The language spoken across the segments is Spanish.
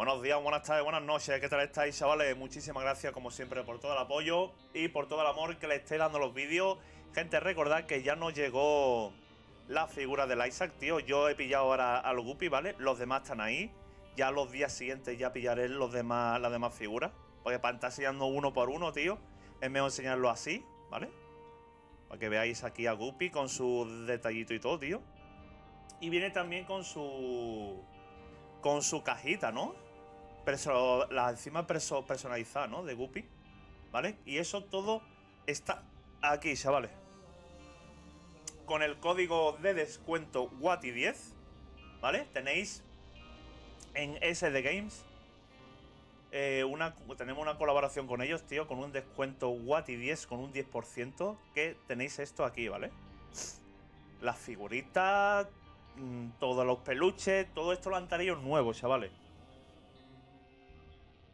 Buenos días, buenas tardes, buenas noches, ¿qué tal estáis, chavales? Muchísimas gracias, como siempre, por todo el apoyo y por todo el amor que le estáis dando los vídeos. Gente, recordad que ya nos llegó la figura del Isaac, tío. Yo he pillado ahora al Guppy, ¿vale? Los demás están ahí. Ya los días siguientes ya pillaré los demás, las demás figuras. Porque para estar enseñando uno por uno, tío, es mejor enseñarlo así, ¿vale? Para que veáis aquí a Guppy con su detallito y todo, tío. Y viene también con su... Con su cajita, ¿no? La encima personalizada, ¿no? De Guppy. ¿Vale? Y eso todo está aquí, chavales. Con el código de descuento WATI10. ¿Vale? Tenéis en SD Games. Eh, una, tenemos una colaboración con ellos, tío, con un descuento WATI10 con un 10%. Que tenéis esto aquí, ¿vale? Las figuritas, mm, todos los peluches, todo esto lo han traído nuevo, chavales.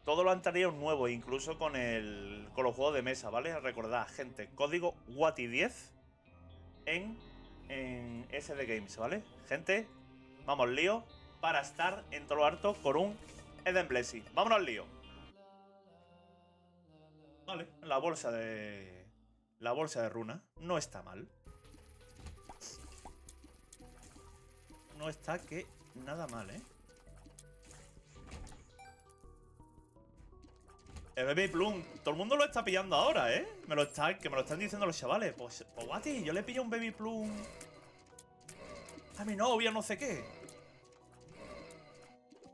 Todo lo anterior nuevo, incluso con el con los juegos de mesa, ¿vale? Recordad, gente, código WATI10 en, en SD Games, ¿vale? Gente, vamos lío para estar en todo lo harto con un Eden Blessing. Vámonos al lío. Vale, la bolsa de... La bolsa de runa no está mal. No está que nada mal, ¿eh? El Baby Plum. Todo el mundo lo está pillando ahora, ¿eh? Me lo está, que me lo están diciendo los chavales. Pues, pues Guati, yo le pillo un Baby Plum a mi novia, no sé qué.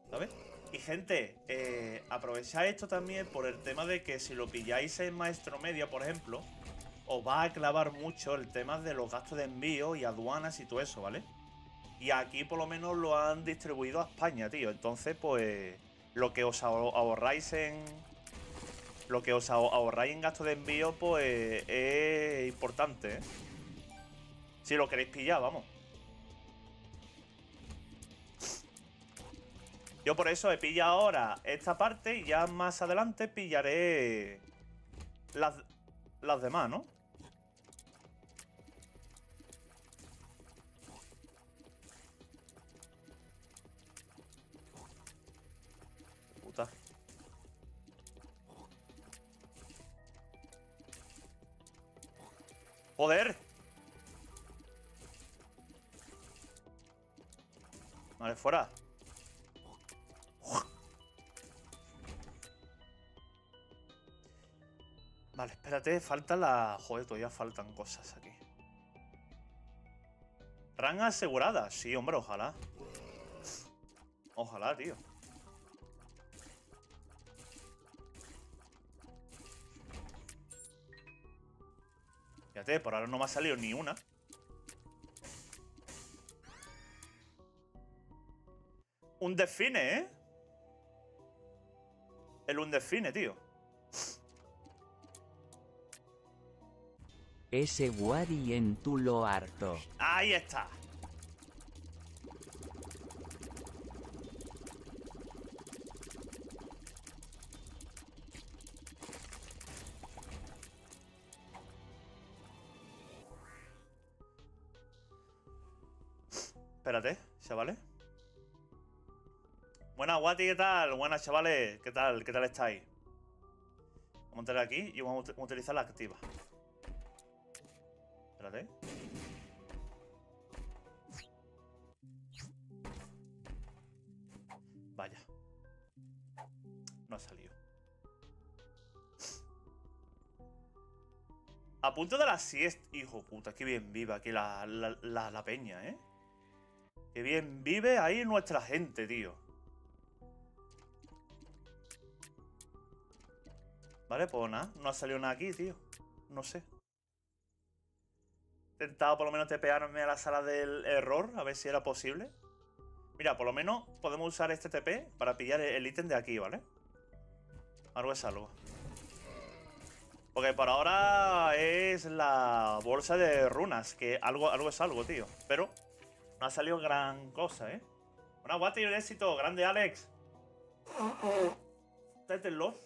¿Sabes? Y gente, eh, aprovechad esto también por el tema de que si lo pilláis en Maestro Media, por ejemplo, os va a clavar mucho el tema de los gastos de envío y aduanas y todo eso, ¿vale? Y aquí por lo menos lo han distribuido a España, tío. Entonces, pues, lo que os ahorráis en, lo que os ahorráis en gasto de envío, pues es importante, ¿eh? Si lo queréis pillar, vamos. Yo por eso he pillado ahora esta parte y ya más adelante pillaré las, las demás, ¿no? ¡Joder! Vale, fuera. Vale, espérate, falta la... Joder, todavía faltan cosas aquí. Ranga asegurada. Sí, hombre, ojalá. Ojalá, tío. Fíjate, por ahora no me ha salido ni una. Un define, ¿eh? El un define, tío. Ese Wari en tu lo harto. Ahí está. Espérate, chavales. Buenas, Guati, ¿qué tal? Buenas, chavales, ¿qué tal? ¿Qué tal estáis? Vamos a entrar aquí y vamos a utilizar la activa. Espérate. Vaya. No ha salido. A punto de la siesta. Hijo puta, qué bien viva aquí la, la, la peña, ¿eh? Qué bien vive ahí nuestra gente, tío. Vale, pues nada, no ha salido nada aquí, tío. No sé. He intentado por lo menos tepearme a la sala del error, a ver si era posible. Mira, por lo menos podemos usar este TP para pillar el ítem de aquí, ¿vale? Algo es algo. Porque por ahora es la bolsa de runas, que algo, algo es algo, tío. Pero no ha salido gran cosa, ¿eh? Una guata y un éxito. Grande, Alex. Tétenlo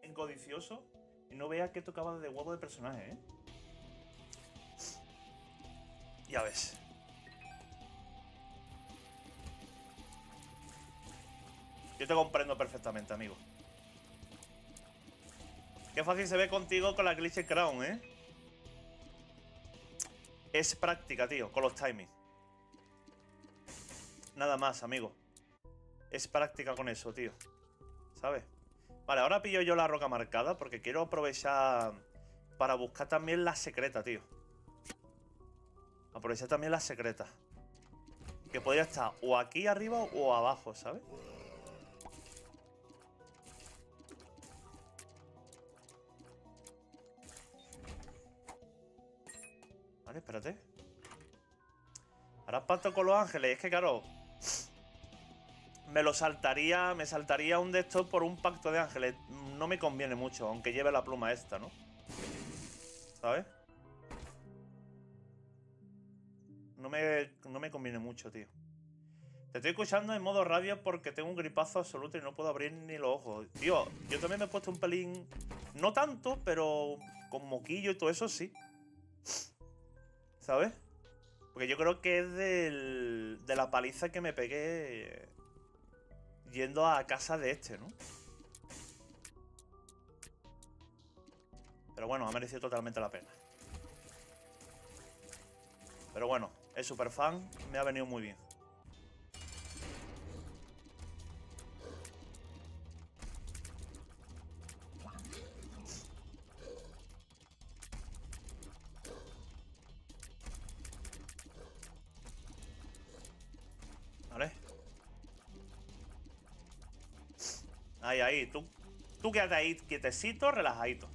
en codicioso y no vea que tocaba de huevo de personaje, ¿eh? Ya ves. Yo te comprendo perfectamente, amigo. Qué fácil se ve contigo con la Glitch Crown, ¿eh? Es práctica, tío, con los timings. Nada más, amigo. Es práctica con eso, tío. ¿Sabes? Vale, ahora pillo yo la roca marcada porque quiero aprovechar para buscar también la secreta, tío. Aprovechar también la secreta. Que podría estar o aquí arriba o abajo, ¿sabes? Vale, espérate. Ahora pacto con los ángeles. Es que, claro, me lo saltaría, me saltaría un de estos por un pacto de ángeles. No me conviene mucho, aunque lleve la pluma esta, ¿no? ¿Sabes? No me, no me conviene mucho, tío. Te estoy escuchando en modo radio porque tengo un gripazo absoluto y no puedo abrir ni los ojos. Tío, yo también me he puesto un pelín... No tanto, pero con moquillo y todo eso sí. ¿Sabes? Porque yo creo que es del, de la paliza que me pegué yendo a casa de este, ¿no? Pero bueno, ha merecido totalmente la pena. Pero bueno, el super fan me ha venido muy bien. Ahí, ahí. Tú, tú quédate ahí quietecito, relajadito.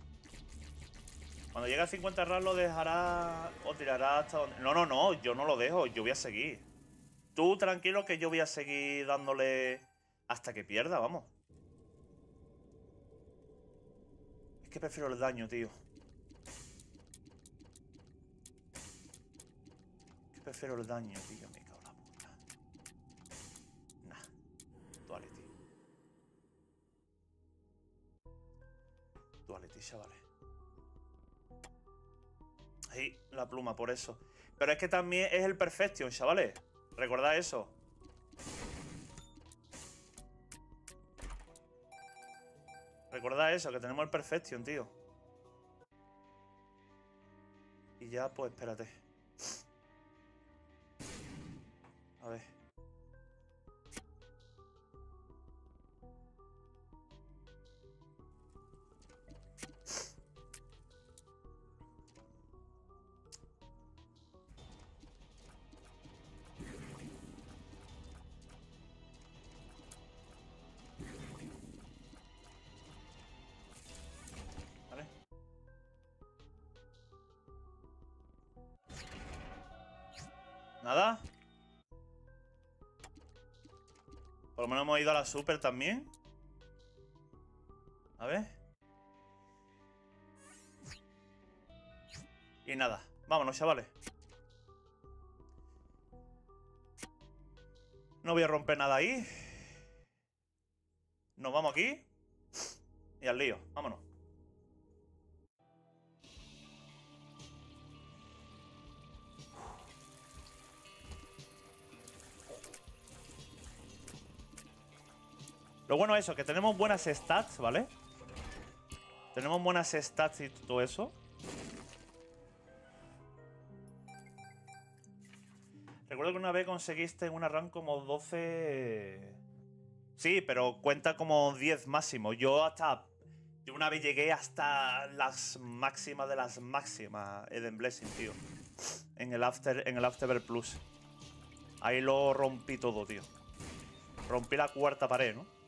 Cuando llegue a 50 RAR lo dejará o tirará hasta donde... No, no, no. Yo no lo dejo. Yo voy a seguir. Tú tranquilo que yo voy a seguir dándole hasta que pierda, vamos. Es que prefiero el daño, tío. Prefiero el daño, tío. Chavales. Ahí, la pluma, por eso. Pero es que también es el Perfection, chavales. Recordad eso. Recordad eso, que tenemos el Perfection, tío. Y ya, pues, espérate. A ver. ¿Nada? Por lo menos hemos ido a la super también. A ver. Y nada. Vámonos, chavales. No voy a romper nada ahí. Nos vamos aquí. Y al lío. Vámonos. Lo bueno es eso, que tenemos buenas stats, ¿vale? Tenemos buenas stats y todo eso. Recuerdo que una vez conseguiste en una run como 12... Sí, pero cuenta como 10 máximo. Yo hasta... Yo una vez llegué hasta las máximas de las máximas Eden Blessing, tío. En el After, en el Plus. Ahí lo rompí todo, tío. Rompí la cuarta pared, ¿no?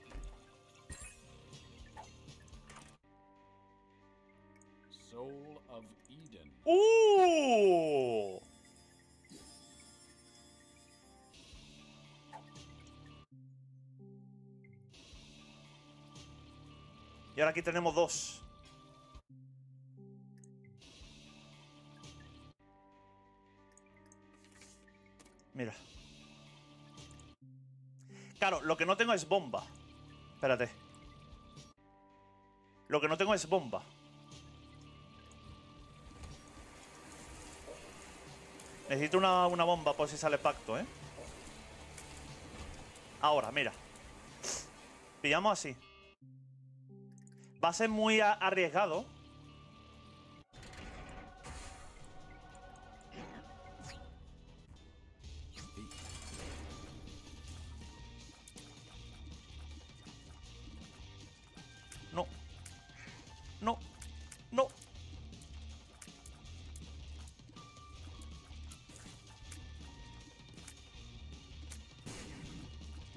¡Uh! Y ahora aquí tenemos dos. Mira. Claro, lo que no tengo es bomba. Espérate. Lo que no tengo es bomba. Necesito una, bomba por si sale pacto, ¿eh? Ahora, mira. Pillamos así. Va a ser muy arriesgado.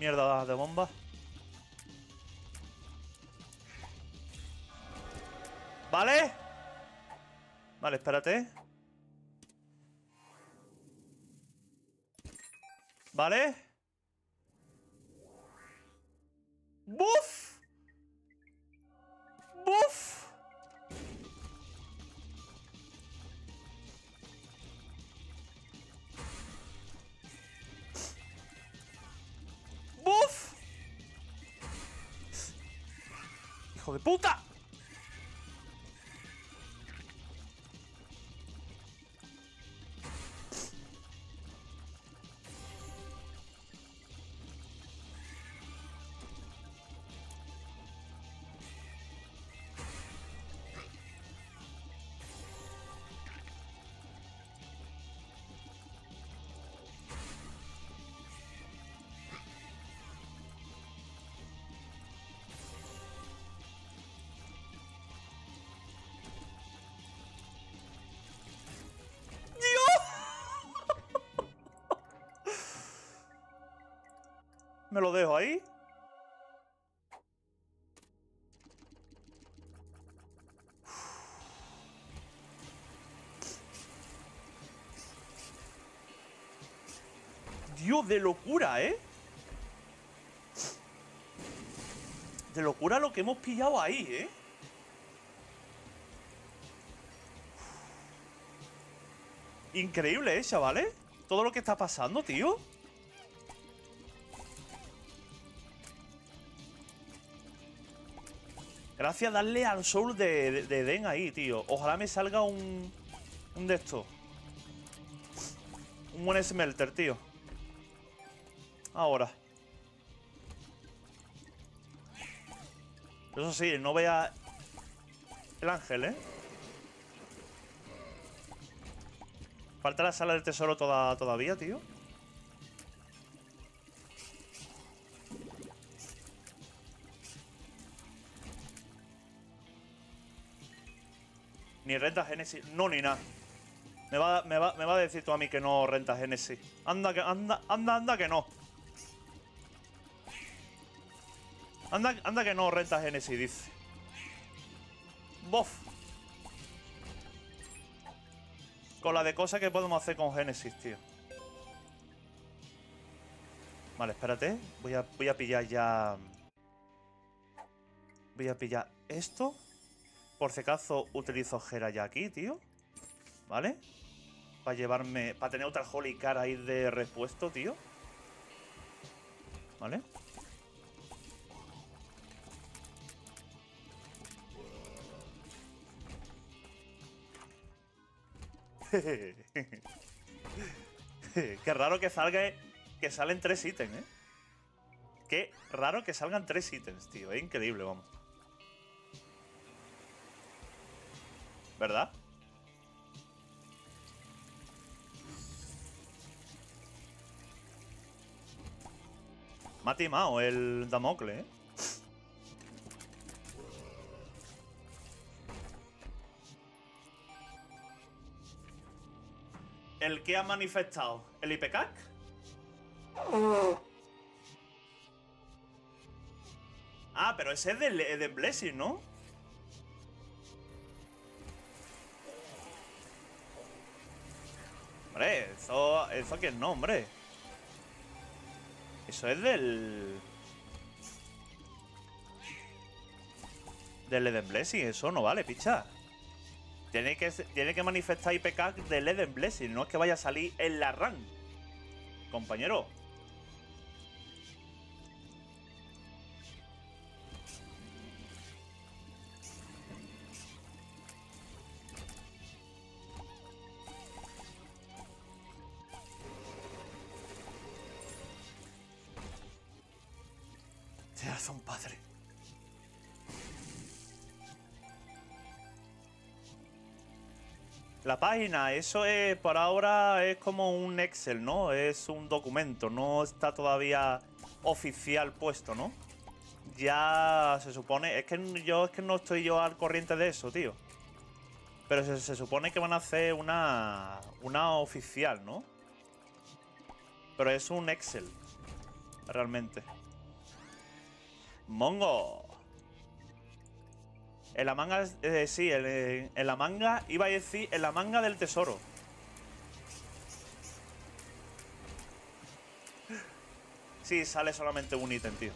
Mierda de bomba. ¿Vale? Vale, espérate. ¿Vale? Puta! Me lo dejo ahí. Dios, de locura, ¿eh? De locura lo que hemos pillado ahí, ¿eh? Increíble, ¿eh, chavales? Todo lo que está pasando, tío. Gracias darle al soul de, de, Den ahí, tío. Ojalá me salga un... Un de estos. Un buen smelter, tío. Ahora. Eso sí, no vea el ángel, ¿eh? Falta la sala del tesoro toda, todavía, tío. Renta Genesis. No, ni nada. Me va, me, va, me va a decir tú a mí que no renta Genesis. Anda, que, anda, anda, anda que no. Anda, anda que no renta Genesis, dice. Bof. Con la de cosas que podemos hacer con Genesis, tío. Vale, espérate. Voy a, voy a pillar ya... Voy a pillar esto. Por si acaso utilizo Gera ya aquí, tío. ¿Vale? Para llevarme... Para tener otra Holy Car ahí de repuesto, tío. ¿Vale? Qué raro que salga... Que salen tres ítems, ¿eh? Qué raro que salgan tres ítems, tío. Es increíble, vamos. ¿Verdad? Me ha timado el Damocle, ¿eh? ¿El que ha manifestado? ¿El IPCAC? Ah, pero ese es de, de Blessing, ¿no? Hombre, eso, eso que no, hombre. Eso es del... Del Eden Blessing, eso no vale, picha. Tiene que, tiene que manifestar IPK del Eden Blessing, no es que vaya a salir en la run. Compañero. La página, eso es, por ahora es como un Excel, ¿no? Es un documento, no está todavía oficial puesto, ¿no? Ya se supone, es que yo es que no estoy yo al corriente de eso, tío. Pero se, se supone que van a hacer una, una oficial, ¿no? Pero es un Excel, realmente. Mongo. En la manga, eh, sí, en, en la manga, iba a decir, en la manga del tesoro. Sí, sale solamente un ítem, tío.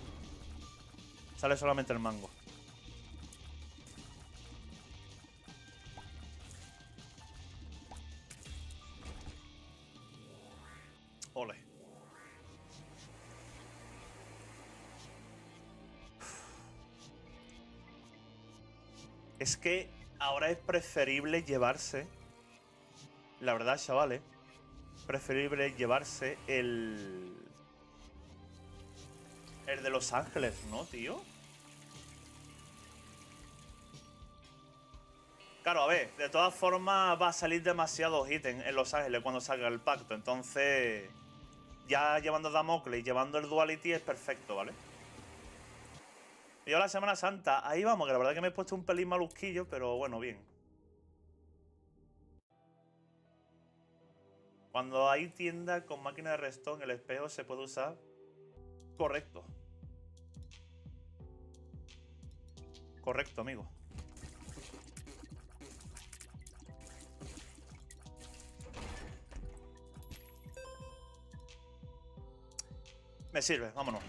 Sale solamente el mango. Es que ahora es preferible llevarse. La verdad, chavales. Preferible llevarse el. El de Los Ángeles, ¿no, tío? Claro, a ver, de todas formas va a salir demasiados ítems en Los Ángeles cuando salga el pacto. Entonces, ya llevando Damocles y llevando el Duality es perfecto, ¿vale? Y yo la Semana Santa, ahí vamos, que la verdad que me he puesto un pelín malusquillo, pero bueno, bien. Cuando hay tienda con máquina de restón, el espejo se puede usar correcto. Correcto, amigo. Me sirve, vámonos.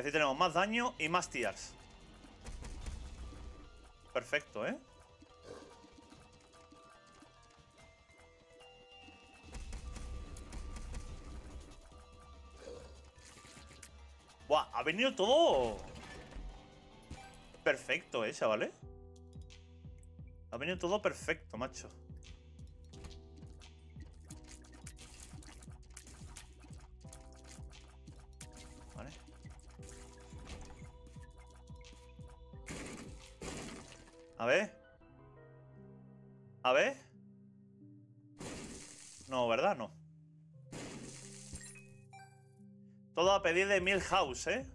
Y así tenemos más daño y más tiers. Perfecto, ¿eh? Buah, ha venido todo perfecto, ¿eh, chavales? Ha venido todo perfecto, macho. A ver. A ver. No, ¿verdad? No. Todo a pedir de Milhouse, ¿eh?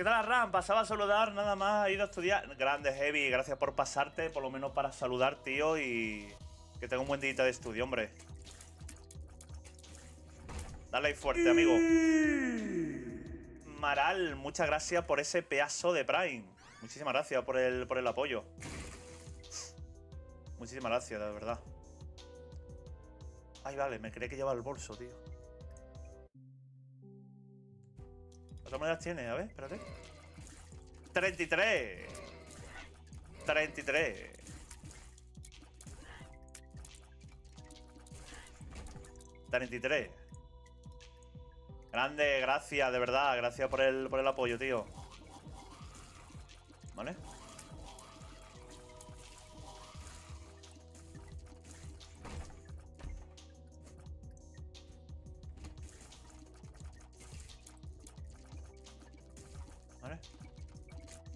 ¿Qué tal, Ram? Pasaba a saludar, nada más, ha ido a estudiar. Grande, Heavy, gracias por pasarte, por lo menos para saludar, tío, y que tenga un buen día de estudio, hombre. Dale ahí fuerte, amigo. Maral, muchas gracias por ese pedazo de Prime. Muchísimas gracias por el, por el apoyo. Muchísimas gracias, de verdad. Ay, vale, me creía que lleva el bolso, tío. ¿Cuántas monedas tiene? A ver, espérate. 33. 33. ¿33? Grande, gracias, de verdad. Gracias por el, por el apoyo, tío. ¿Vale?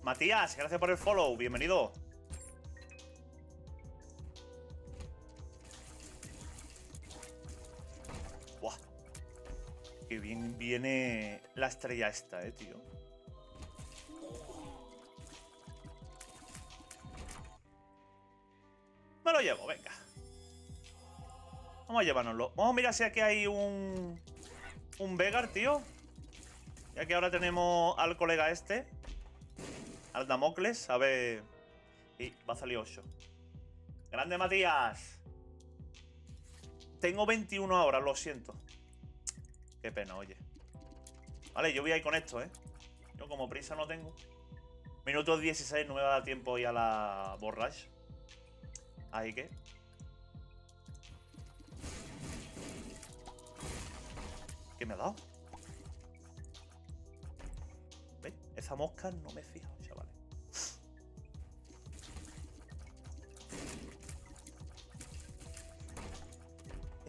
Matías, gracias por el follow. Bienvenido. Buah. Qué bien viene la estrella esta, eh, tío. Me lo llevo, venga. Vamos a llevárnoslo. Vamos a mirar si aquí hay un... Un Vegar, tío. Ya que ahora tenemos al colega este. Al Damocles. A ver... Y va a salir 8. Grande, Matías. Tengo 21 ahora, lo siento. Qué pena, oye. Vale, yo voy a ir con esto, ¿eh? Yo como prisa no tengo. Minuto 16, no me va a dar tiempo ya a la borracha. Ahí que... ¿Qué me ha dado? ¿Veis? Esa mosca no me fijo,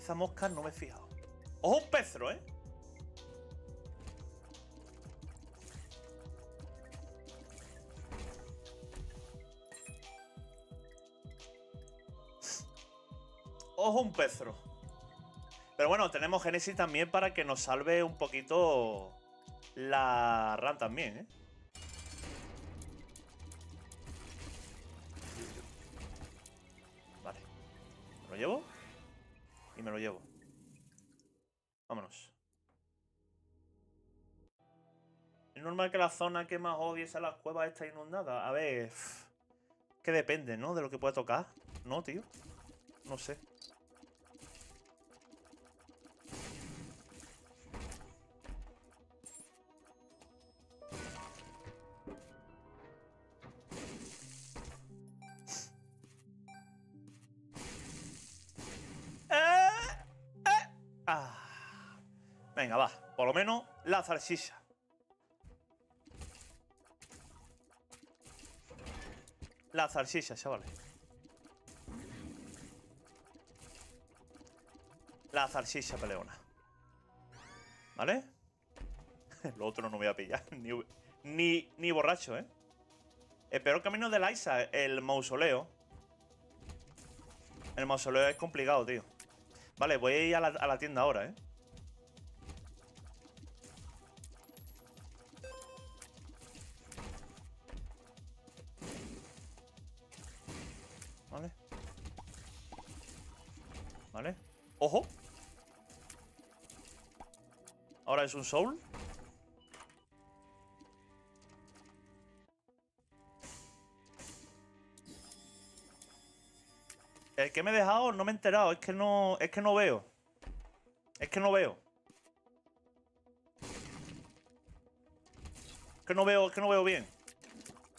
Esa mosca no me he fijado. ¡Ojo, un pezro, eh! Ojo, un pezro. Pero bueno, tenemos Genesis también para que nos salve un poquito la RAM también, ¿eh? Vale. ¿Me lo llevo? Me lo llevo. Vámonos. Es normal que la zona que más odie sea las cuevas está inundada. A ver... Que depende, ¿no? De lo que pueda tocar. No, tío. No sé. Venga, va. Por lo menos la zarchicha. La zarchicha, chavales. La zarchicha peleona. ¿Vale? Lo otro no voy a pillar. Ni, ni, ni borracho, ¿eh? El peor camino de Liza, el mausoleo. El mausoleo es complicado, tío. Vale, voy a ir a la, a la tienda ahora, ¿eh? Es un soul. El que me he dejado no me he enterado. Es que no. Es que no veo. Es que no veo. Es que no veo, es que no veo bien.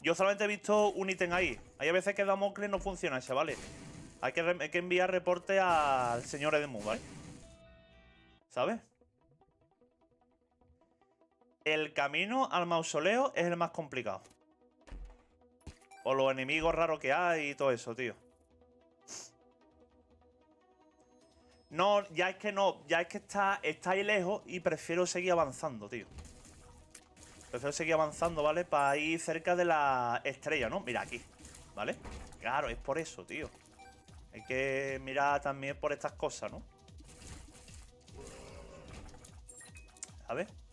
Yo solamente he visto un ítem ahí. Hay veces que Damocles no funciona, chavales. Hay que, hay que enviar reporte al señor Edmund, ¿vale? ¿Sabes? El camino al mausoleo es el más complicado. O los enemigos raros que hay y todo eso, tío. No, ya es que no, ya es que está, está ahí lejos y prefiero seguir avanzando, tío. Prefiero seguir avanzando, ¿vale? Para ir cerca de la estrella, ¿no? Mira, aquí, ¿vale? Claro, es por eso, tío. Hay que mirar también por estas cosas, ¿no? A ver.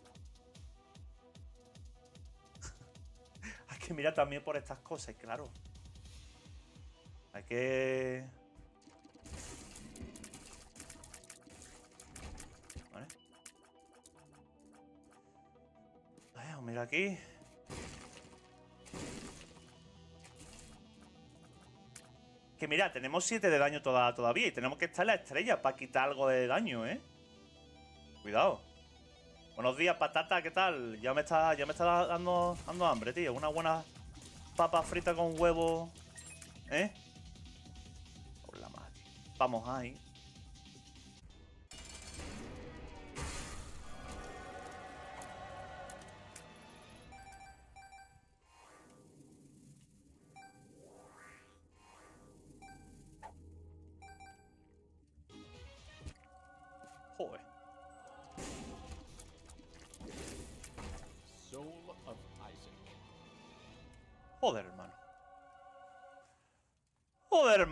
Que mirar también por estas cosas, claro. Hay que... Vale. mira aquí. Que mira, tenemos 7 de daño todavía y tenemos que estar en la estrella para quitar algo de daño, ¿eh? Cuidado. Buenos días, patata, ¿qué tal? Ya me está, ya me está dando, dando hambre, tío. Una buena papa frita con huevo. ¿Eh? Hola, madre. Vamos ahí.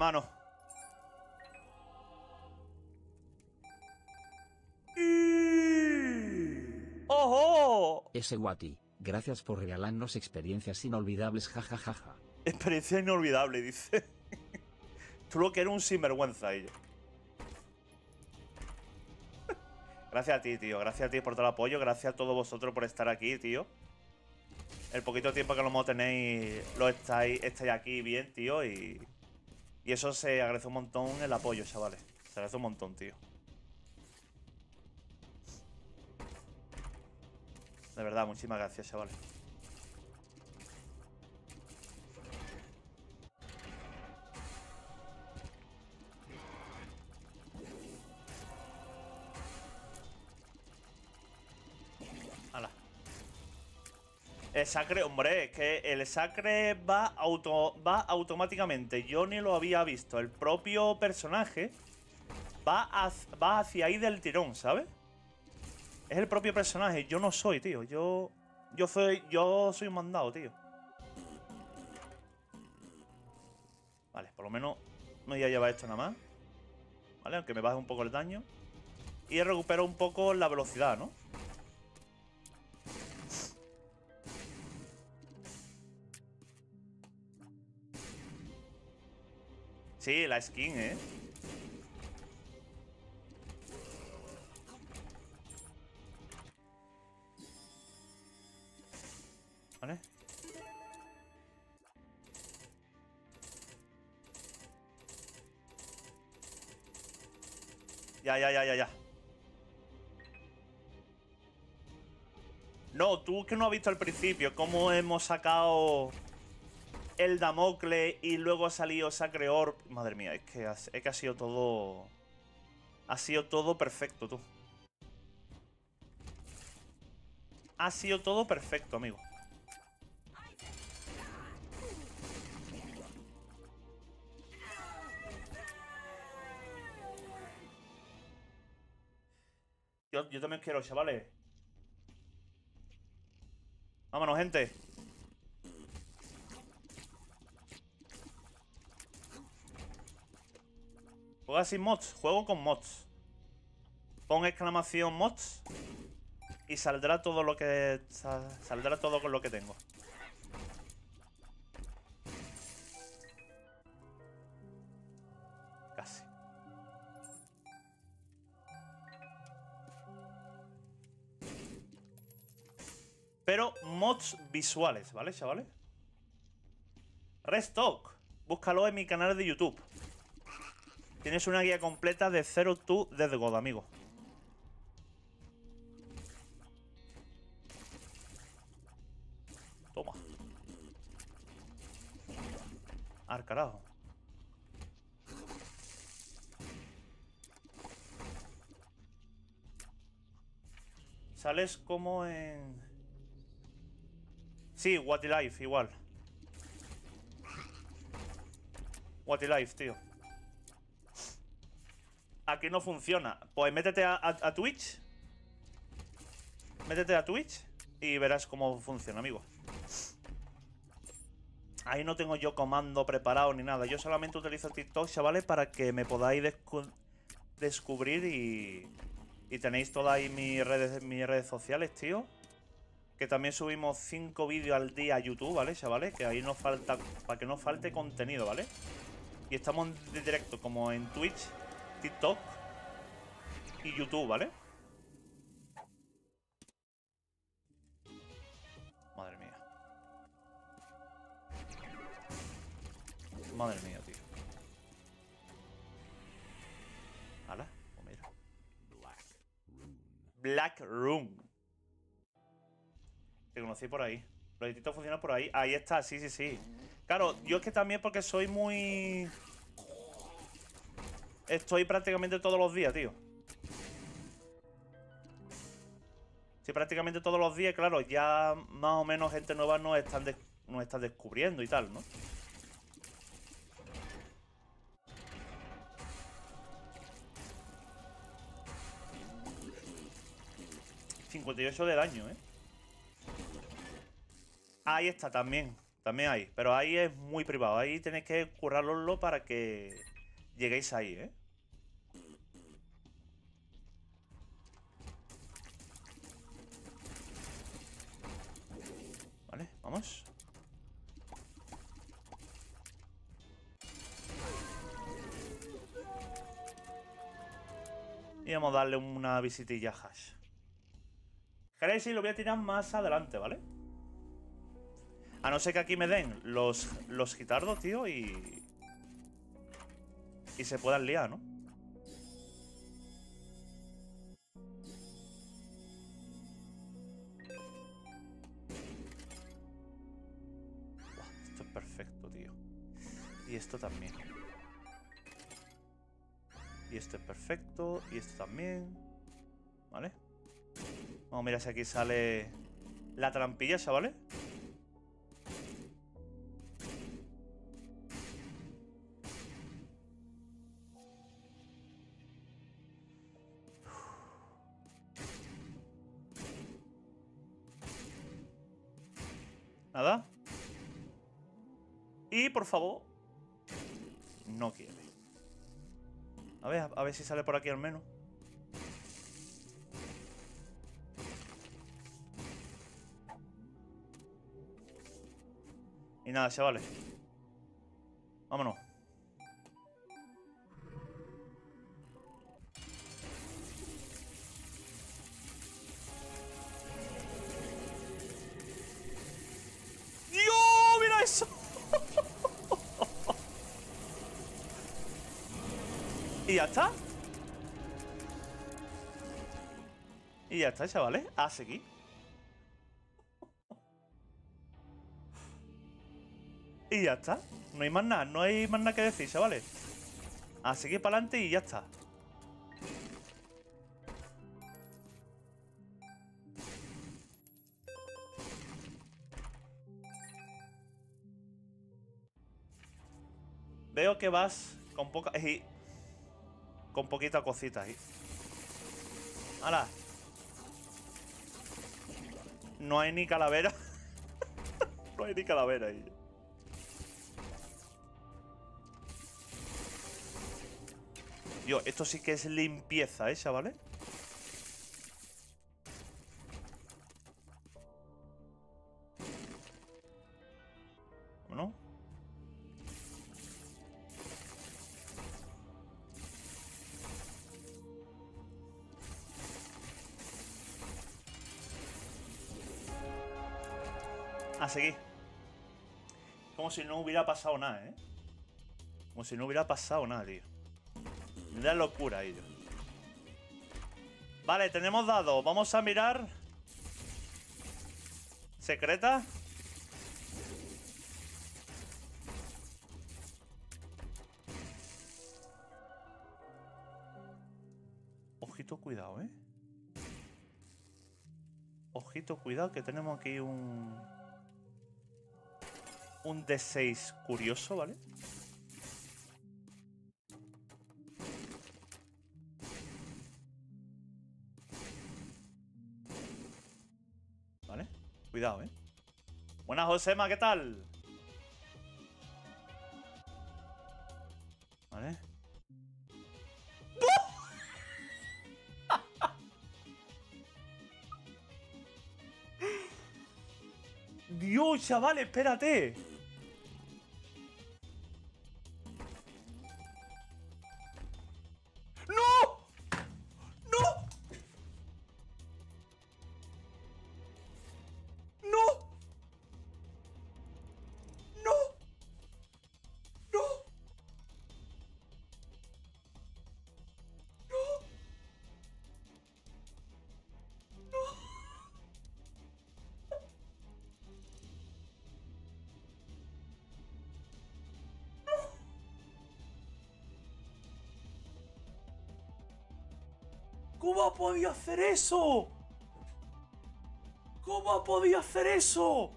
Hermano. ¡Ojo! Ese Guati, gracias por regalarnos experiencias inolvidables, jajajaja. Experiencia inolvidable, dice. Tú lo que eres un sinvergüenza, ello. Gracias a ti, tío. Gracias a ti por todo el apoyo. Gracias a todos vosotros por estar aquí, tío el poquito tiempo que lo tenéis, lo estáis, estáis aquí bien, tío, y, y eso se agradece un montón el apoyo, chavales. Se agradece un montón, tío. De verdad, muchísimas gracias, chavales. El sacre, hombre, es que el sacre va, auto, va automáticamente. Yo ni lo había visto. El propio personaje va, va hacia ahí del tirón, ¿sabes? Es el propio personaje. Yo no soy, tío. Yo. Yo soy. Yo soy un mandado, tío. Vale, por lo menos no voy a llevar esto nada más. ¿Vale? Aunque me baje un poco el daño. Y recupero un poco la velocidad, ¿no? Sí, la skin, ¿eh? ¿Vale? Ya, ya, ya, ya, ya. No, tú que no has visto al principio cómo hemos sacado el Damocle y luego ha salido Sacre Orb. Madre mía, es que, ha sido todo... Ha sido todo perfecto, tú. Ha sido todo perfecto, amigo. Yo también quiero, chavales. Vámonos, gente. Juega sin mods. Juego con mods. Pon exclamación mods. Y saldrá todo lo que... Saldrá todo con lo que tengo. Pero mods visuales, ¿vale, chavales? Restock. Búscalo en mi canal de YouTube. Tienes una guía completa de Zero to Dead God, amigo. Toma. Al carajo. Sales como en... Sí, What Life, igual. What Life, tío. Aquí no funciona. Pues métete a, Twitch. Métete a Twitch y verás cómo funciona, amigo. Ahí no tengo yo comando preparado ni nada. Yo solamente utilizo TikTok, chavales, para que me podáis descubrir y, y tenéis todas ahí mis redes, mis redes sociales, tío. Que también subimos 5 vídeos al día a YouTube, ¿vale, chavales? Que ahí nos falta, para que no falte contenido, ¿vale? Y estamos de directo como en Twitch, TikTok y YouTube, ¿vale? Madre mía. Madre mía, tío. ¿Hala? Oh, mira. Black Room. Te conocí por ahí. Los distintos funcionan por ahí. Ahí está, sí, sí, sí. Claro, yo es que también porque soy muy... Estoy prácticamente todos los días, tío. Sí, prácticamente todos los días, claro, ya más o menos gente nueva nos están, nos está descubriendo y tal, ¿no? ...58 de daño, ¿eh? Ahí está, también. También hay. Pero ahí es muy privado. Ahí tenéis que currarlo para que lleguéis ahí, ¿eh? Vale, vamos. Y vamos a darle una visitilla a Hash. ¿Queréis? Y lo voy a tirar más adelante, ¿vale? A no ser que aquí me den los, los gitardos, tío, y... Y se puedan liar, ¿no? esto es perfecto, tío. Y esto también. Y esto es perfecto. Y esto también. ¿Vale? Vamos a mirar si aquí sale la trampilla, ¿vale? Por favor... No quiere. A ver, a ver si sale por aquí al menos. Y nada, chavales. Vámonos. Y ya está, chavales. A seguir. Y ya está. No hay más nada, no hay más nada que decir, chavales. A seguir para adelante y ya está. Veo que vas con poca... con poquita cosita ahí. ¡Hala! No hay ni calavera. no hay ni calavera ahí. Dios, esto sí que es limpieza, ¿eh, chavales? Como si no hubiera pasado nada, ¿eh? Como si no hubiera pasado nada, tío. La locura ello. Vale, tenemos dados. Vamos a mirar. Secreta. Ojito, cuidado, ¿eh? Ojito, cuidado, que tenemos aquí un... Un D6 curioso, ¿vale? Vale, cuidado, ¿eh? Buenas, Josema, ¿qué tal? Vale. Dios, chaval, espérate. ¿Cómo ha podido hacer eso? ¿Cómo ha podido hacer eso?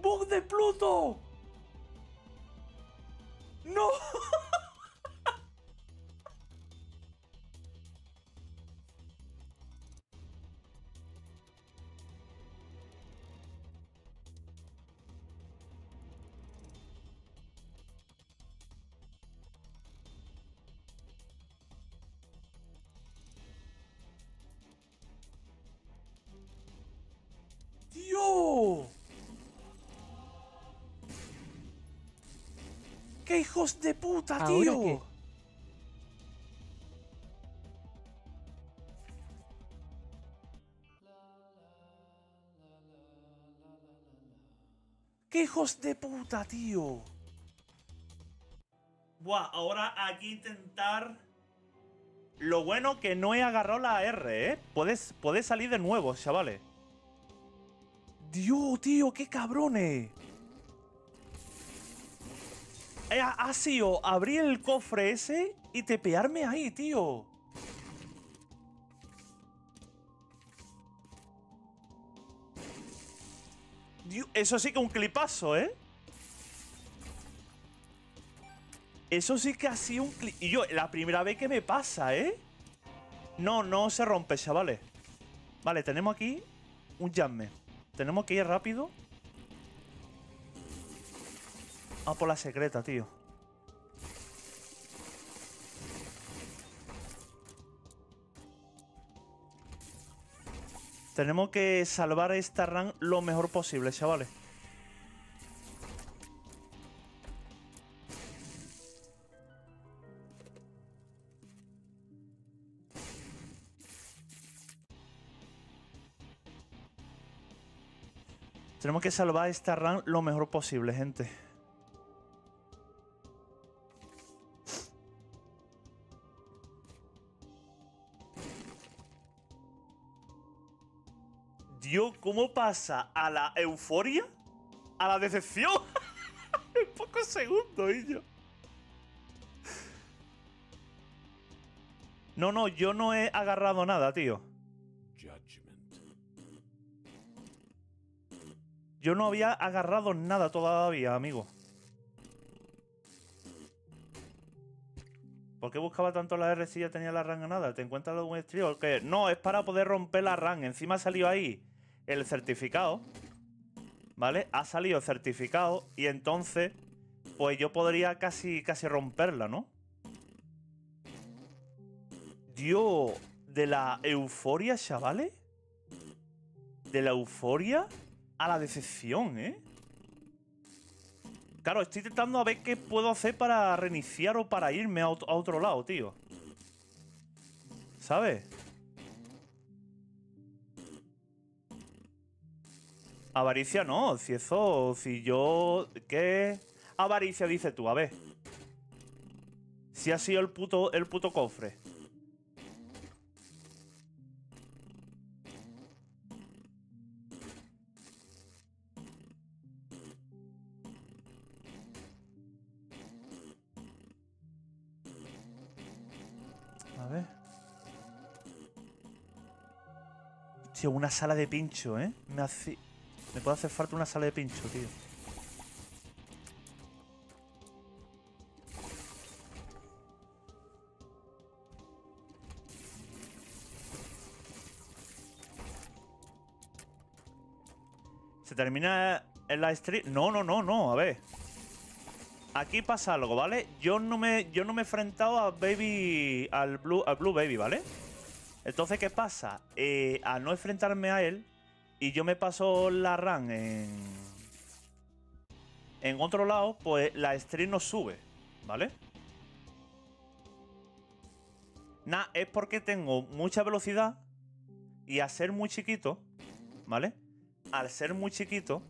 ¡Bug de Pluto! ¡No! Hijos de puta, ¿Ahora tío! qué? ¡Qué hijos de puta, tío! Buah, ahora aquí intentar... Lo bueno que no he agarrado la R, ¿eh? Puedes, puedes salir de nuevo, chavales. Dios, tío, qué cabrones. Eh, Ha, sido abrir el cofre ese y tepearme ahí, tío. Dios, eso sí que un clipazo, ¿eh? Eso sí que ha sido un clip. Y yo, la primera vez que me pasa, ¿eh? No, no se rompe, chavales. Vale, tenemos aquí un jamme. Tenemos que ir rápido. A por la secreta, tío. Tenemos que salvar esta run lo mejor posible, chavales. Tenemos que salvar esta run lo mejor posible, gente. Dios, ¿cómo pasa a la euforia? A la decepción. en pocos segundos, yo. No, no, yo no he agarrado nada, tío. Yo no había agarrado nada todavía, amigo. ¿Por qué buscaba tanto la R si ya tenía la RAM ganada? ¿Te encuentras algún estrío? ¿Qué? No, es para poder romper la RAM. Encima ha salido ahí el certificado. ¿Vale? Ha salido certificado y entonces, pues yo podría casi, casi romperla, ¿no? Dios, de la euforia, chavales. De la euforia a la decepción, ¿eh? Claro, estoy intentando a ver qué puedo hacer para reiniciar o para irme a, otro lado, tío. ¿Sabes? Avaricia no, si eso, si yo... ¿Qué avaricia dice tú? A ver. Si ha sido el puto, el puto cofre. una sala de pincho, ¿eh? Me hace... Me puede hacer falta una sala de pincho, tío. ¿Se termina en la street? No, no, no, no, a ver. Aquí pasa algo, ¿vale? Yo no me, yo no me he enfrentado a Baby, al Blue, al Blue Baby, ¿vale? Entonces, ¿qué pasa? Eh, al no enfrentarme a él, y yo me paso la run en, en otro lado, pues la stream no sube, ¿vale? Nada, es porque tengo mucha velocidad y al ser muy chiquito, ¿vale? Al ser muy chiquito,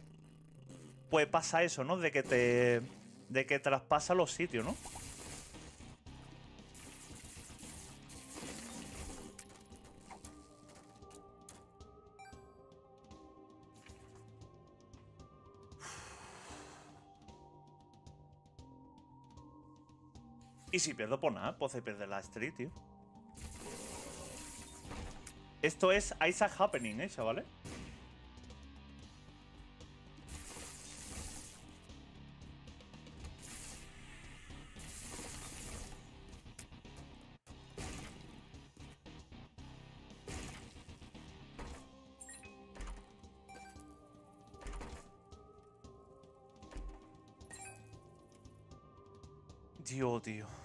pues pasa eso, ¿no? De que te. de que traspasa los sitios, ¿no? Y si pierdo por nada, pues se pierde la street, tío. Esto es Isaac Happening, ¿eh, chavales? Dios, tío.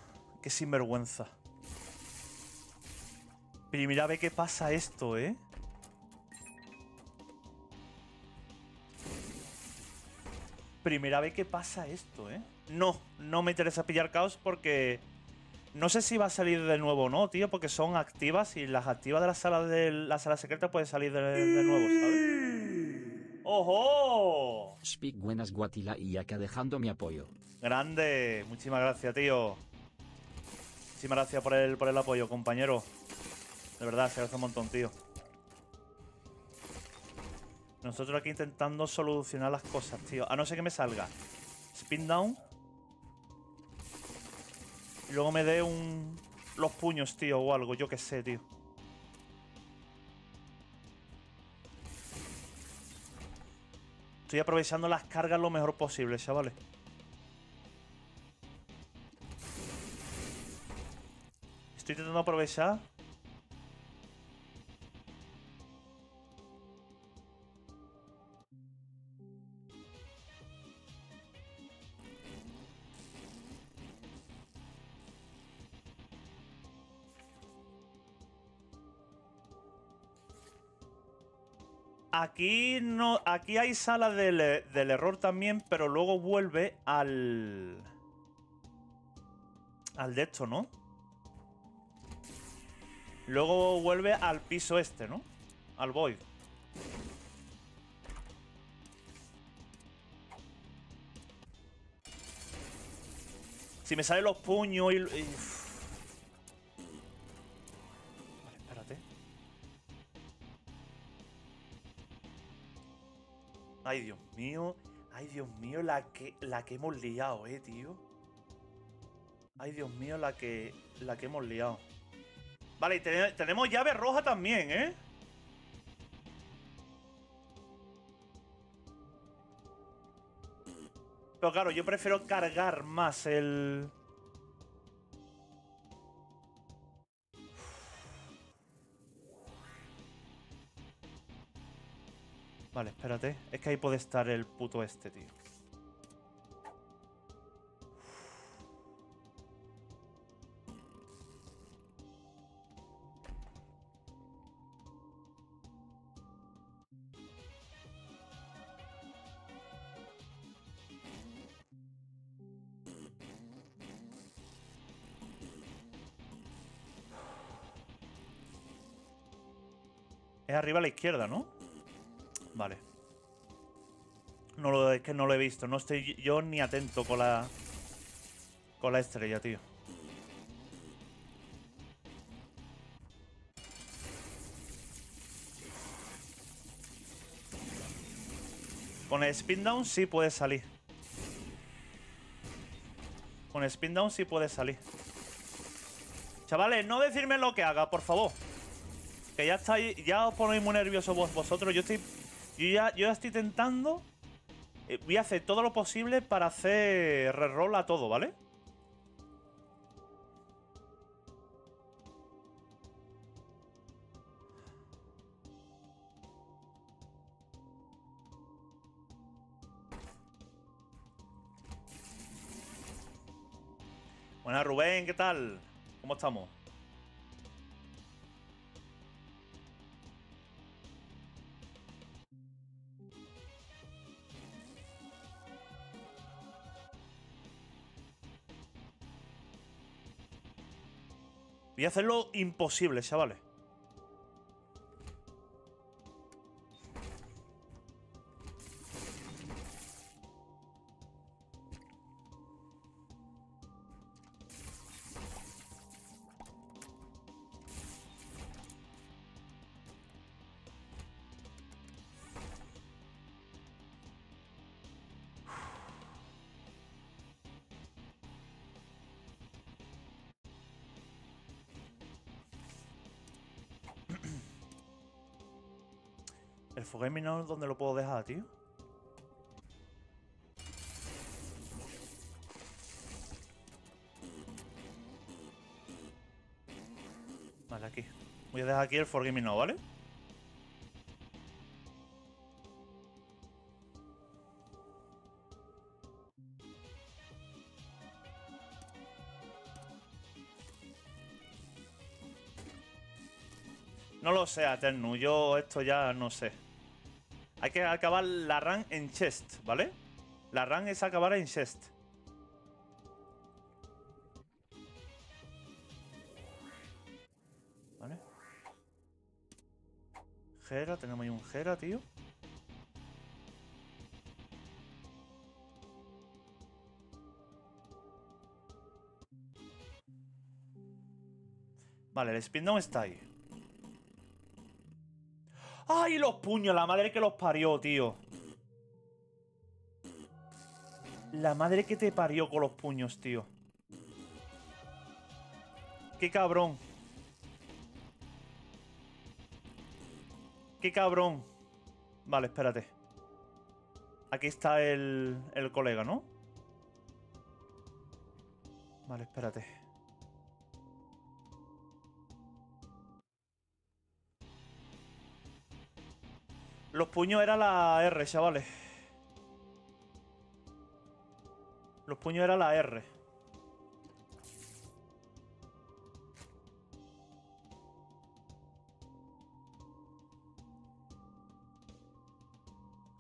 Qué sinvergüenza. Primera vez que pasa esto, ¿eh? Primera vez que pasa esto, ¿eh? No, no me interesa pillar caos porque... No sé si va a salir de nuevo o no, tío, porque son activas y las activas de la sala de la sala secreta pueden salir de, nuevo, ¿sabes? ¡Ojo! Speak buenas Guatila y acá dejando mi apoyo. Grande, muchísimas gracias, tío. Muchísimas gracias por el, por el apoyo, compañero. De verdad, se agradece un montón, tío. Nosotros aquí intentando solucionar las cosas, tío. A no ser que me salga. Spin down. Y luego me dé un... Los puños, tío, o algo. Yo qué sé, tío. Estoy aprovechando las cargas lo mejor posible, chavales. Estoy intentando aprovechar. Aquí no. Aquí hay sala del, eh, del, error también, pero luego vuelve al. Al de esto, ¿no? Luego vuelve al piso este, ¿no? Al void. Si me salen los puños y... Vale, espérate. Ay, Dios mío. Ay, Dios mío, la que, la que hemos liado, eh, tío. Ay, Dios mío, la que, la que hemos liado. Vale, y tene- tenemos llave roja también, ¿eh? Pero claro, yo prefiero cargar más el... Vale, espérate. Es que ahí puede estar el puto este, tío. A la izquierda, ¿no? Vale. No lo, es que no lo he visto. No estoy yo ni atento con la... Con la estrella, tío. Con el spin down sí puede salir. Con el spin down sí puede salir. Chavales, no decirme lo que haga, por favor. Que ya estáis, ya os ponéis muy nerviosos vos- vosotros. Yo estoy, yo ya, yo estoy tentando. eh, voy a hacer todo lo posible para hacer reroll a todo, ¿vale? Buenas, Rubén, ¿qué tal? ¿Cómo estamos? Voy a hacerlo imposible, chavales. ¿El Fogemino dónde lo puedo dejar, tío? Vale, aquí. Voy a dejar aquí el Forgive ¿vale? No lo sé, Aternu. Yo esto ya no sé. Hay que acabar la run en chest, ¿vale? La run es acabar en chest. ¿Vale? Gera, tenemos ahí un Gera, tío. Vale, el spin down está ahí. ¡Ay, los puños! La madre que los parió, tío. La madre que te parió con los puños, tío. Qué cabrón. Qué cabrón. Vale, espérate. Aquí está el, el colega, ¿no? Vale, espérate. Los puños era la R, chavales. Los puños era la R.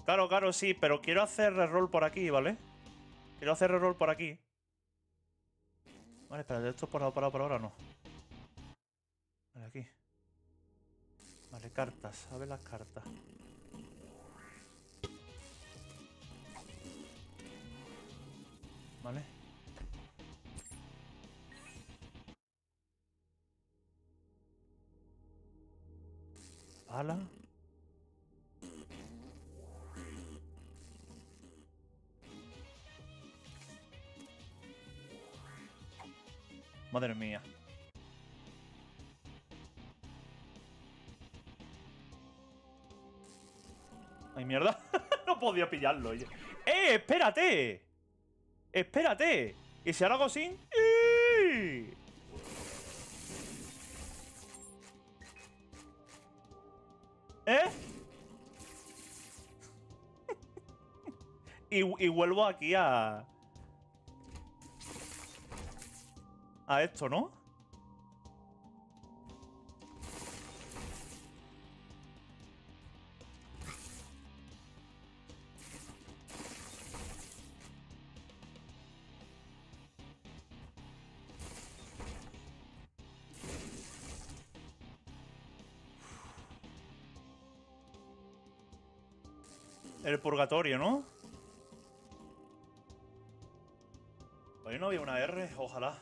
Claro, claro, sí, pero quiero hacer reroll por aquí, ¿vale? Quiero hacer reroll por aquí. Vale, espérate, esto por, por, por ahora no. Vale, aquí. Vale, cartas. A ver las cartas. Vale. Pala. Madre mía. Ay, mierda. no podía pillarlo. ¡Eh! ¡Espérate! ¡Espérate! ¿Y si ahora hago sin? ¡Eh! ¿Eh? y, y vuelvo aquí a... A esto, ¿no? El purgatorio, ¿no? Hoy no había una R, ojalá.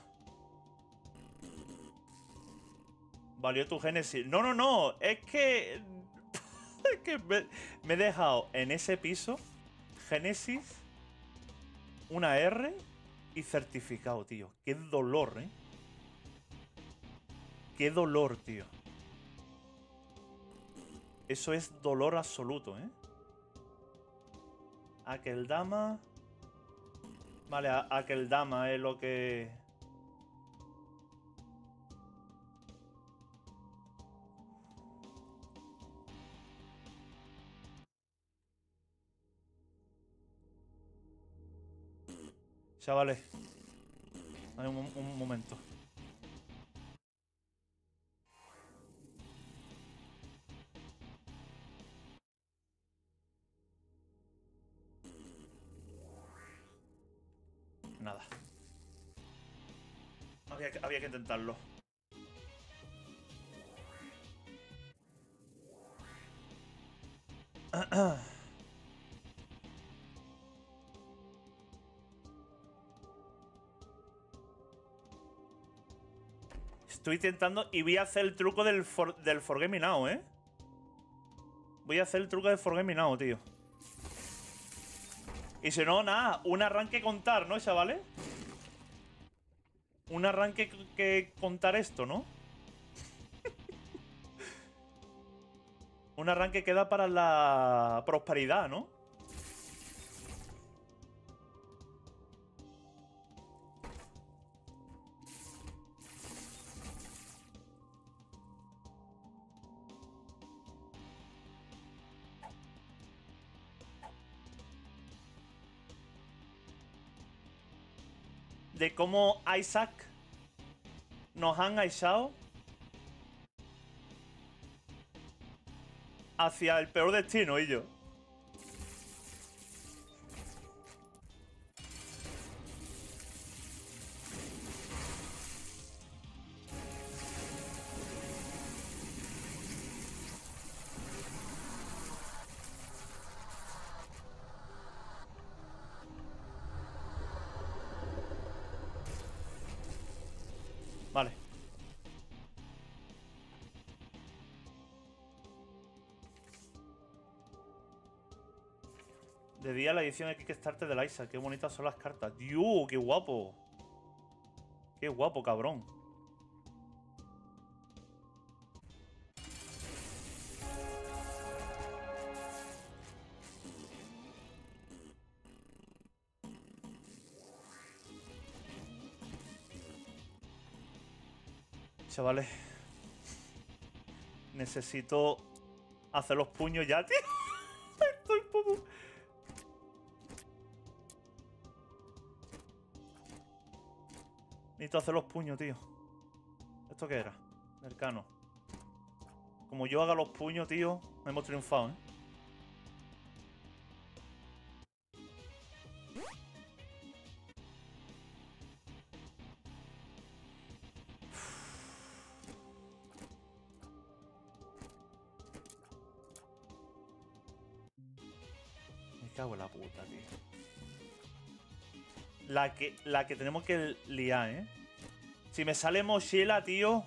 Valió tu Génesis. No, no, no. Es que... es que me, me, he dejado en ese piso Génesis, una R y certificado, tío. Qué dolor, ¿eh? Qué dolor, tío. Eso es dolor absoluto, ¿eh? Aquel dama. Vale, aquel dama es lo que. Chavales. Un, un momento. Había que, intentarlo. Estoy intentando y voy a hacer el truco del, for, del Forget Now, ¿eh? Voy a hacer el truco del Forget Me Now, tío. Y si no, nada, un arranque contar, ¿no, chavales? Un arranque que contar esto, ¿no? un arranque que da para la prosperidad, ¿no? De cómo Isaac nos han echado hacia el peor destino, y yo. La edición de Kickstarter de Isaac. Qué bonitas son las cartas. ¡Dios! ¡Qué guapo! ¡Qué guapo, cabrón! Chavales. Necesito hacer los puños ya, tío. Esto hace los puños, tío. ¿Esto qué era? Mercano. Como yo haga los puños, tío, Me hemos triunfado, ¿eh? Me cago en La puta, que, la que tenemos que liar, ¿eh? Si me sale mochila, tío,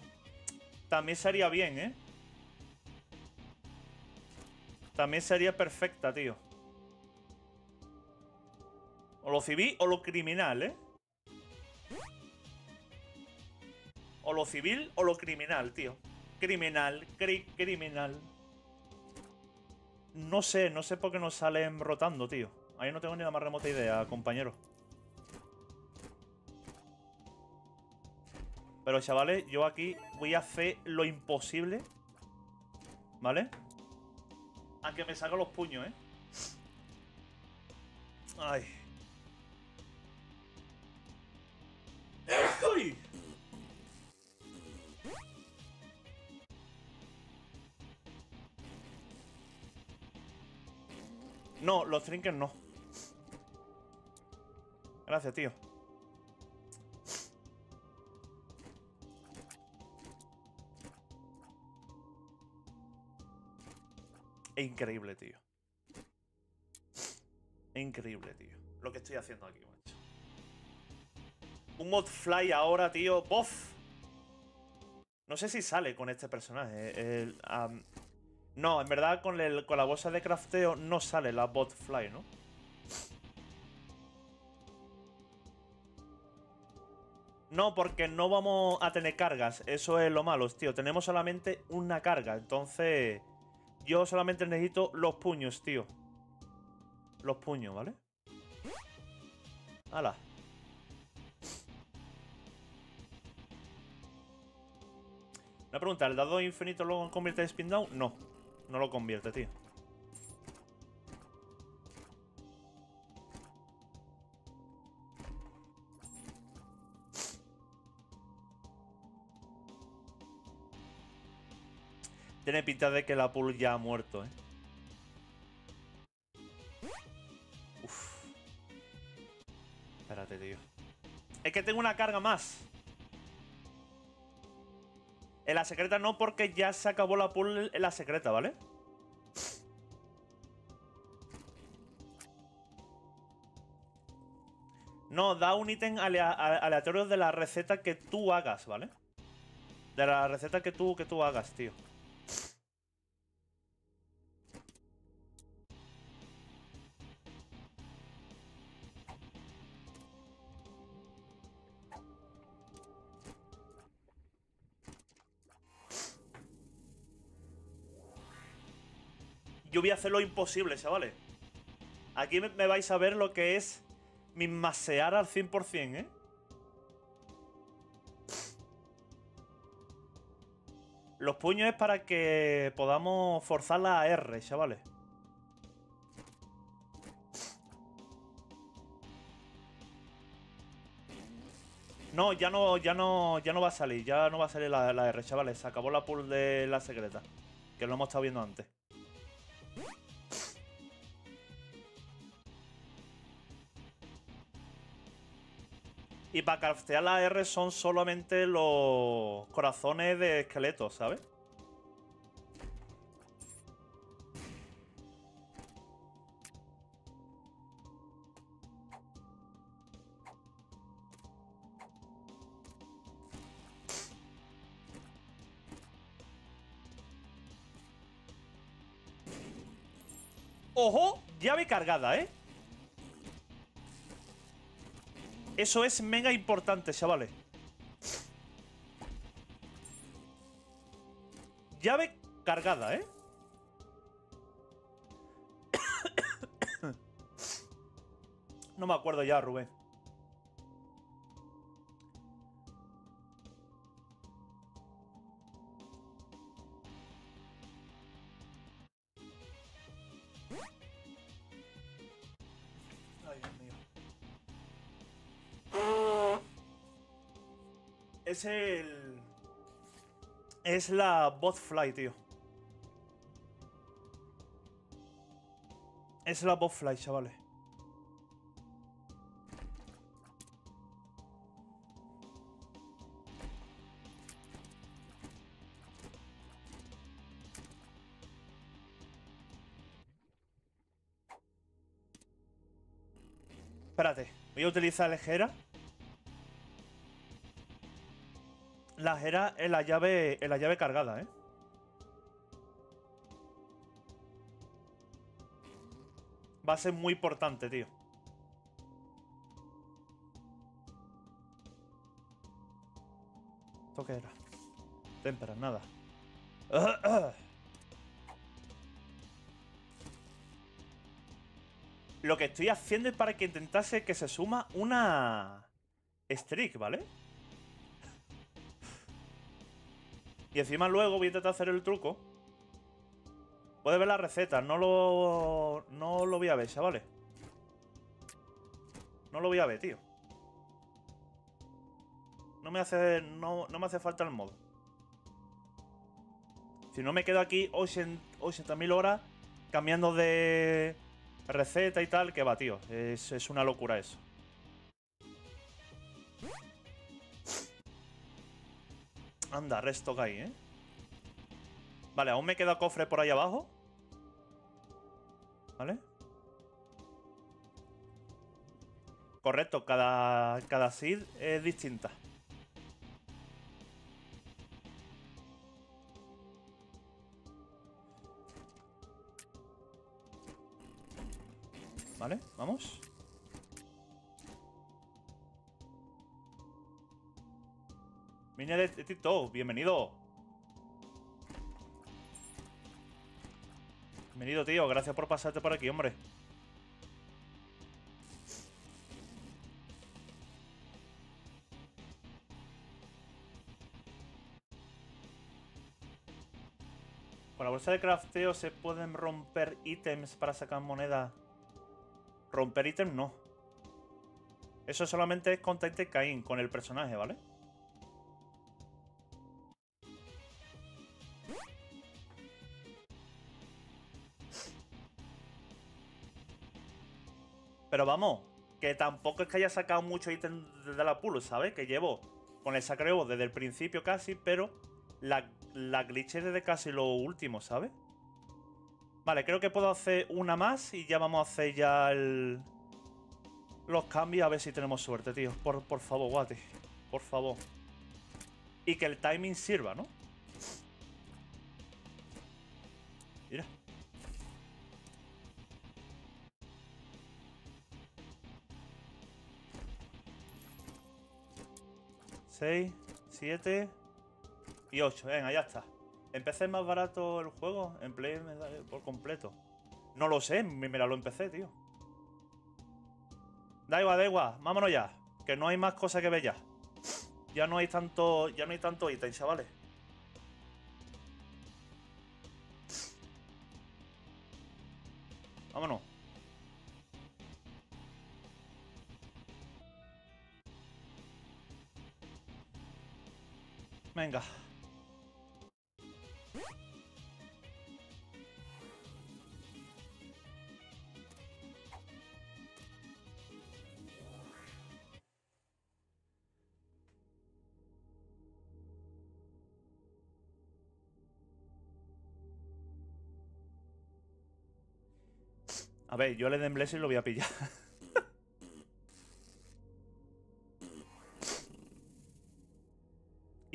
también sería bien, ¿eh? También sería perfecta, tío. O lo civil o lo criminal, ¿eh? O lo civil o lo criminal, tío. Criminal, cri criminal. No sé, no sé por qué nos salen rotando, tío. Ahí no tengo ni la más remota idea, compañero. Pero, chavales, yo aquí voy a hacer lo imposible. ¿Vale? Aunque me salga los puños, ¿eh? Ay. ¡Ay! No, los trinkers no. Gracias, tío. Increíble, tío. Increíble, tío. Lo que estoy haciendo aquí, macho. Un mod fly ahora, tío. ¡Bof! No sé si sale con este personaje. no, en verdad con, con la bolsa de crafteo no sale la bot fly, ¿no? No, porque no vamos a tener cargas. Eso es lo malo, tío. Tenemos solamente una carga. Entonces... Yo solamente necesito los puños, tío. Los puños, ¿vale? ¡Hala! Una pregunta, ¿el dado infinito lo convierte en spin down? No, no lo convierte, tío. Tiene pinta de que la pool ya ha muerto, ¿eh? Uf. Espérate, tío. Es que tengo una carga más. En la secreta no, porque ya se acabó la pool en la secreta, ¿vale? No, da un ítem aleatorio de la receta que tú hagas, ¿vale? De la receta que tú, que tú hagas, tío. Yo voy a hacer lo imposible, chavales. Aquí me, vais a ver lo que es mi masear al 100%, ¿eh? Los puños es para que podamos forzar la R, chavales. No, ya no, ya no, ya no va a salir, ya no va a salir la, la R, chavales. Se acabó la pool de la secreta, que lo hemos estado viendo antes. Y para craftear la R son solamente los corazones de esqueletos, ¿sabes? ¡Ojo! Llave cargada, ¿eh? Eso es mega importante, chavales. Llave cargada, ¿eh? no me acuerdo ya, Rubén. Es el... Es la botfly, tío. Es la botfly, chavales. Espérate, voy a utilizar el Jera en la llave, en la llave cargada, ¿eh? Va a ser muy importante, tío. ¿Esto qué era? Témpera, nada. Lo que estoy haciendo es para que intentase que se suma una streak, ¿vale? Y encima luego voy a intentar hacer el truco. Puedes ver la receta, no lo. No lo voy a ver, chavales. No lo voy a ver, tío. No me hace. No, no me hace falta el modo. Si no me quedo aquí 80.000 horas cambiando de receta y tal, que va, tío. Es, es una locura eso. Anda, resto que hay, ¿eh? Vale, aún me queda cofre por ahí abajo. ¿Vale? Correcto, cada, cada seed es distinta. Vale, vamos. Mini de TikTok, bienvenido. Bienvenido, tío. Gracias por pasarte por aquí, hombre. Con la bolsa de crafteo se pueden romper ítems para sacar moneda. Romper ítems no. Eso solamente es con Tite Cain, con el personaje, ¿vale? Pero vamos, que tampoco es que haya sacado mucho ítem de la pool, ¿sabes? Que llevo con el sacreo desde el principio casi, pero la, la glitch es desde casi lo último, ¿sabes? Vale, creo que puedo hacer una más y ya vamos a hacer ya el... los cambios a ver si tenemos suerte, tío. Por, por favor, guate. Por favor. Y que el timing sirva, ¿no? Mira. 6, 7 y 8. Venga, ya está. ¿Empecé más barato el juego? En Play por completo. No lo sé, mira, lo empecé, tío. Da igual, da igual. Vámonos ya. Que no hay más cosas que ver ya. Ya no hay tanto. Ya no hay tanto ítem, chavales. Vámonos. Venga. A ver, yo le den y lo voy a pillar.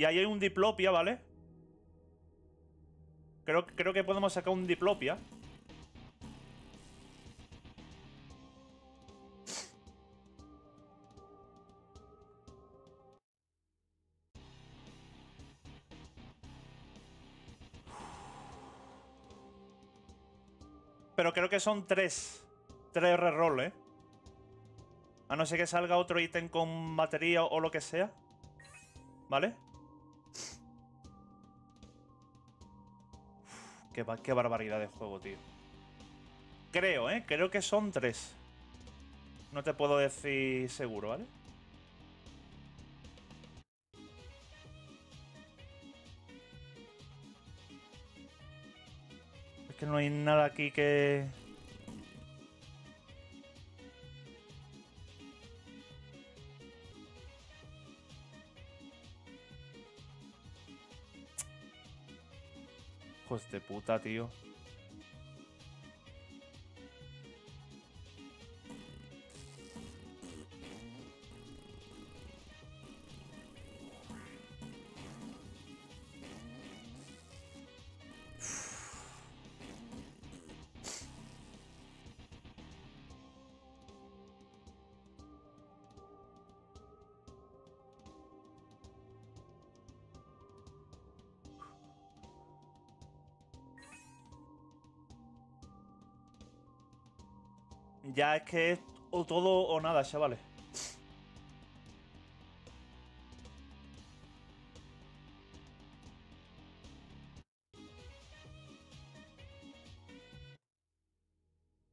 Y ahí hay un diplopia, ¿vale? Creo, creo que podemos sacar un diplopia. Pero creo que son tres. Tres reroll. A no ser que salga otro ítem con batería o lo que sea. ¿Vale? Qué, barbaridad de juego, tío. Creo, ¿eh? Creo que son tres. No te puedo decir seguro, ¿vale? Es que no hay nada aquí que... de puta, tío. Ya es que es o todo o nada, chavales.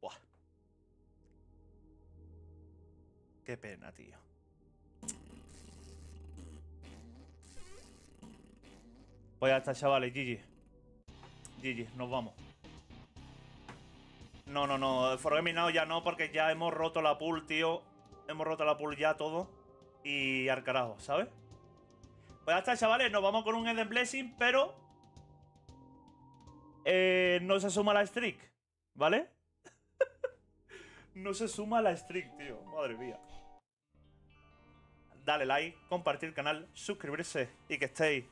Buah. Qué pena, tío. Pues ya está, chavales. GG. GG, nos vamos. No, no, no. Forget Now ya no, porque ya hemos roto la pool, tío. Hemos roto la pool ya todo. Y al carajo, ¿sabes? Pues ya está, chavales. Nos vamos con un Eden Blessing, pero... Eh, no se suma la streak, ¿vale? no se suma la streak, tío. Madre mía. Dale like, compartir el canal, suscribirse y que estéis